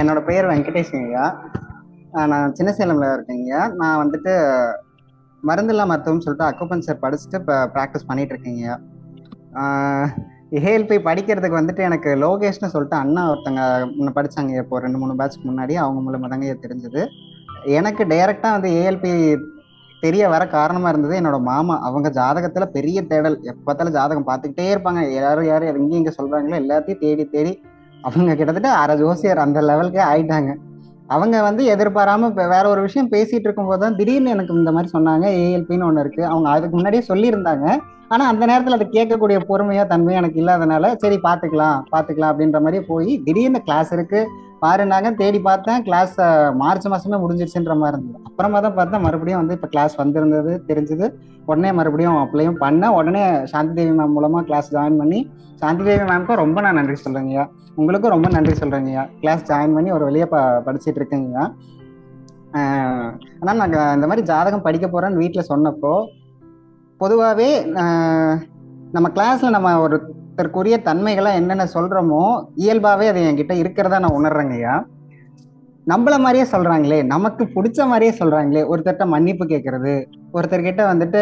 என்னோட பெயர் வெங்கடேஷ் ஐயா. நான் சின்ன சேலம்ல இருக்கேங்கய்யா நான் வந்துட்டு மருந்தில்லா மருத்துவம் சொல்லிட்டு அக்குபஞ்சர் படிச்சுட்டு இப்போ ப்ராக்டிஸ் பண்ணிட்டு இருக்கேங்கய்யா ஏஎல்பி படிக்கிறதுக்கு வந்துட்டு எனக்கு லோகேஷ்னு சொல்லிட்டு அண்ணா ஒருத்தங்க முன்ன படித்தாங்க இப்போ ரெண்டு மூணு பேட்ச்க்கு முன்னாடி அவங்க மூலமாக தாங்க தெரிஞ்சது. எனக்கு டைரெக்டாக வந்து ஏஎல்பி தெரிய வர காரணமாக இருந்தது என்னோட மாமா. அவங்க ஜாதகத்தில் பெரிய தேடல். எப்போ பார்த்தாலும் ஜாதகம் பார்த்துக்கிட்டே இருப்பாங்க. யாரும் யாரும் இங்கே இங்கே சொல்கிறாங்களோ எல்லாத்தையும் தேடி தேடி அவங்க கிட்டத்தட்ட அரை ஜோசியர் அந்த லெவலுக்கே ஆயிட்டாங்க. அவங்க வந்து எதிர்பாராம இப்போ வேற ஒரு விஷயம் பேசிட்டு இருக்கும்போது தான் திடீர்னு எனக்கு இந்த மாதிரி சொன்னாங்க ஏஎல்பின்னு ஒன்று இருக்கு. அவங்க அதுக்கு முன்னாடியே சொல்லியிருந்தாங்க. ஆனா அந்த நேரத்துல அதை கேட்கக்கூடிய பொறுமையா தன்மையா எனக்கு இல்லாதனால சரி பாத்துக்கலாம் பாத்துக்கலாம் அப்படின்ற மாதிரி போய் திடீர்னு கிளாஸ் இருக்கு. பாருனாங்க தேடி பார்த்தேன். கிளாஸ் மார்ச் மாசமே முடிஞ்சிருச்சுன்ற மாதிரி இருந்தது. அப்புறமா தான் பார்த்தா மறுபடியும் வந்து இப்போ கிளாஸ் வந்திருந்தது தெரிஞ்சது. உடனே மறுபடியும் அப்ளையும் பண்ணேன். உடனே சாந்தி தேவி மேம் மூலமா கிளாஸ் ஜாயின் பண்ணி சாந்தி தேவி மேம்க்கும் ரொம்ப நான் நன்றி சொல்றேங்கய்யா உங்களுக்கும் ரொம்ப நன்றி சொல்றேங்கய்யா கிளாஸ் ஜாயின் பண்ணி ஒரு வழியா ப படிச்சுட்டு இருக்கேங்கய்யா ஆனா இந்த மாதிரி ஜாதகம் படிக்க போறேன்னு வீட்டுல சொன்னப்போ பொதுவாகவே நம்ம கிளாஸ்ல நம்ம ஒரு ஒருத்தருக்குரிய தன்மைகளை என்னென்ன சொல்றோமோ இயல்பாவே அது என்கிட்ட இருக்கிறதா நான் உணர்றேங்கய்யா நம்மள மாதிரியே சொல்றாங்களே நமக்கு பிடிச்ச மாதிரியே சொல்றாங்களே ஒருத்தர்கிட்ட மன்னிப்பு கேட்கறது ஒருத்தர்கிட்ட வந்துட்டு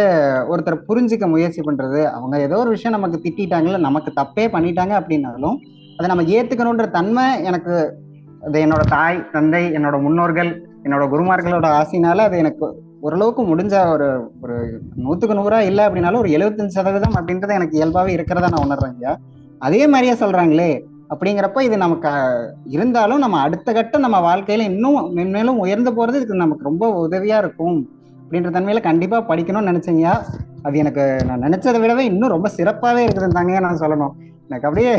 ஒருத்தர் புரிஞ்சுக்க முயற்சி பண்றது அவங்க ஏதோ ஒரு விஷயம் நமக்கு திட்டாங்களே நமக்கு தப்பே பண்ணிட்டாங்க அப்படின்னாலும் அதை நம்ம ஏத்துக்கணுன்ற தன்மை எனக்கு அது என்னோட தாய் தந்தை என்னோட முன்னோர்கள் என்னோட குருமார்களோட ஆசைனால அது எனக்கு ஓரளவுக்கு முடிஞ்ச ஒரு ஒரு நூத்துக்கு நூறா இல்லை அப்படின்னாலும் ஒரு எழுபத்தஞ்சு சதவீதம் அப்படின்றது எனக்கு இயல்பாவே இருக்கிறதா நான் உணர்றேங்க அதே மாதிரியே சொல்றாங்களே அப்படிங்கிறப்ப இது நமக்கு இருந்தாலும் நம்ம அடுத்த கட்டம் நம்ம வாழ்க்கையில இன்னும் மென்மேலும் உயர்ந்து போறது இதுக்கு நமக்கு ரொம்ப உதவியா இருக்கும். அப்படின்ற தன்மையில கண்டிப்பா படிக்கணும்னு நினைச்சீங்க அது எனக்கு நான் நினைச்சதை விடவே இன்னும் ரொம்ப சிறப்பாவே இருக்குதுன்னு தாங்க நான் சொல்லணும். எனக்கு அப்படியே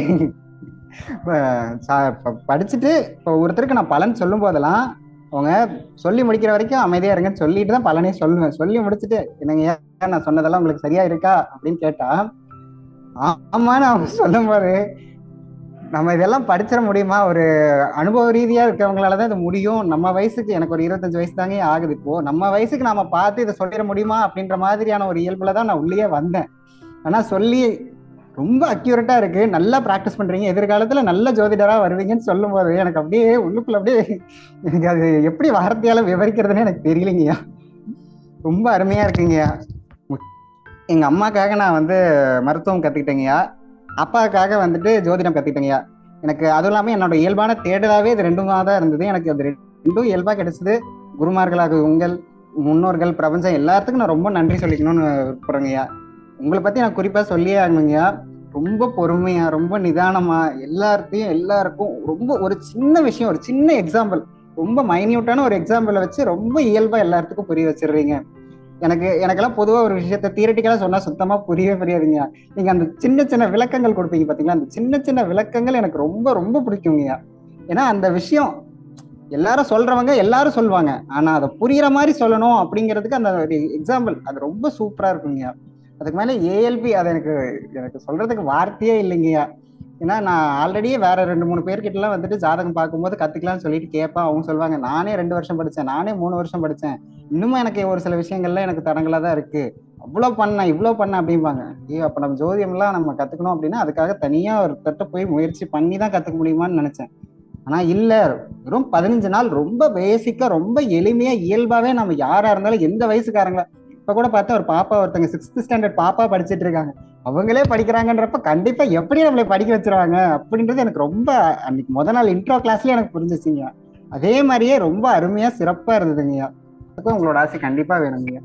படிச்சுட்டு இப்போ ஒருத்தருக்கு நான் பலன் சொல்லும் போதெல்லாம் அவங்க சொல்லி முடிக்கிற வரைக்கும் அமைதியா இருங்கன்னு சொல்லிட்டு தான் பலனே சொல்லுவேன். சொல்லி முடிச்சுட்டு என்னங்க ஏன் நான் சொன்னதெல்லாம் உங்களுக்கு சரியா இருக்கா? அப்படின்னு கேட்டா ஆமான்னு அவங்க சொல்லும் போது நம்ம இதெல்லாம் படிச்சிட முடியுமா? ஒரு அனுபவ ரீதியா இருக்கவங்களாலதான் இது முடியும். நம்ம வயசுக்கு எனக்கு ஒரு இருபத்தஞ்சு வயசு தாங்க ஆகுது இப்போ. நம்ம வயசுக்கு நாம பார்த்து இதை சொல்லிட முடியுமா? அப்படின்ற மாதிரியான ஒரு இயல்புல தான் நான் உள்ளே வந்தேன். ஆனா சொல்லி ரொம்ப அக்யூரேட்டா இருக்கு. நல்லா ப்ராக்டிஸ் பண்றீங்க. எதிர்காலத்துல நல்ல ஜோதிடரா வருவீங்கன்னு சொல்லும் போது எனக்கு அப்படியே உள்ளுக்குள்ள அப்படியே எனக்கு அது எப்படி வார்த்தையால விவரிக்கிறதுன்னு எனக்கு தெரியலைங்கய்யா. ரொம்ப அருமையா இருக்குங்கய்யா. எங்க அம்மாக்காக நான் வந்து மருத்துவம் கத்துக்கிட்டேங்கய்யா. அப்பாவுக்காக வந்துட்டு ஜோதிடம் கத்துக்கிட்டேங்கய்யா. எனக்கு அதுவும் இல்லாம என்னோட இயல்பான தேடலாவே இது ரெண்டுமா தான் இருந்தது. எனக்கு அது ரெண்டும் இயல்பா கிடைச்சது. குருமார்களாக உங்கள் முன்னோர்கள் பிரபஞ்சம் எல்லாத்துக்கும் நான் ரொம்ப நன்றி சொல்லிக்கணும்னு விருப்பறேங்கய்யா உங்களை பத்தி நான் குறிப்பா சொல்லியே ஆகணுங்கய்யா. ரொம்ப பொறுமையா ரொம்ப நிதானமா எல்லார்த்தையும் எல்லாருக்கும் ரொம்ப ஒரு சின்ன விஷயம் ஒரு சின்ன எக்ஸாம்பிள் ரொம்ப மைன்யூட்டான ஒரு எக்ஸாம்பிளை வச்சு ரொம்ப இயல்பா எல்லாத்துக்கும் புரிய வச்சிடுறீங்க. எனக்கு எனக்கெல்லாம் பொதுவாக ஒரு விஷயத்த தியரட்டிக்கலாக சொன்னா சுத்தமா புரியவே புரியாதுங்க நீங்க அந்த சின்ன சின்ன விளக்கங்கள் கொடுப்பீங்க பாத்தீங்களா? அந்த சின்ன சின்ன விளக்கங்கள் எனக்கு ரொம்ப ரொம்ப பிடிக்குங்க ஏன்னா அந்த விஷயம் எல்லாரும் சொல்றவங்க எல்லாரும் சொல்லுவாங்க ஆனா அதை புரியற மாதிரி சொல்லணும் அப்படிங்கிறதுக்கு அந்த எக்ஸாம்பிள் அது ரொம்ப சூப்பரா இருக்குங்க அதுக்கு மேலே ஏஎல்பி அதை எனக்கு எனக்கு சொல்றதுக்கு வார்த்தையே இல்லைங்கய்யா. ஏன்னா நான் ஆல்ரெடியே வேற ரெண்டு மூணு பேர்கிட்டலாம் வந்துட்டு ஜாதகம் பார்க்கும்போது கத்துக்கலாம்னு சொல்லிட்டு கேட்பேன். அவங்க சொல்லுவாங்க நானே ரெண்டு வருஷம் படித்தேன் நானே மூணு வருஷம் படித்தேன் இன்னுமும் எனக்கு ஒரு சில விஷயங்கள்ல எனக்கு தடங்களாக தான் இருக்கு. அவ்வளோ பண்ணேன் இவ்வளோ பண்ண அப்படிம்பாங்க. ஐயோ அப்போ நம்ம ஜோதியம்லாம் நம்ம கற்றுக்கணும் அப்படின்னா அதுக்காக தனியாக ஒரு தட்ட போய் முயற்சி பண்ணி தான் கற்றுக்க முடியுமான்னு நினச்சேன். ஆனால் இல்லை. வெறும் பதினஞ்சு நாள் ரொம்ப பேசிக்காக ரொம்ப எளிமையாக இயல்பாகவே நம்ம யாராக இருந்தாலும் எந்த வயசுக்காரங்களா இப்ப கூட பார்த்தா ஒரு பாப்பா ஒருத்தங்க சிக்ஸ்த் ஸ்டாண்டர்ட் பாப்பா படிச்சுட்டு இருக்காங்க. அவங்களே படிக்கிறாங்கன்றப்ப கண்டிப்பா எப்படி நம்மளை படிக்க வச்சிருவாங்க அப்படின்றது எனக்கு ரொம்ப அன்னைக்கு முத நாள் இன்ட்ரோ கிளாஸ்லயே எனக்கு புரிஞ்சிச்சுங்க. அதே மாதிரியே ரொம்ப அருமையா சிறப்பா இருந்ததுங்கய்யா உங்களோட ஆசை கண்டிப்பா வேணுங்கய்யா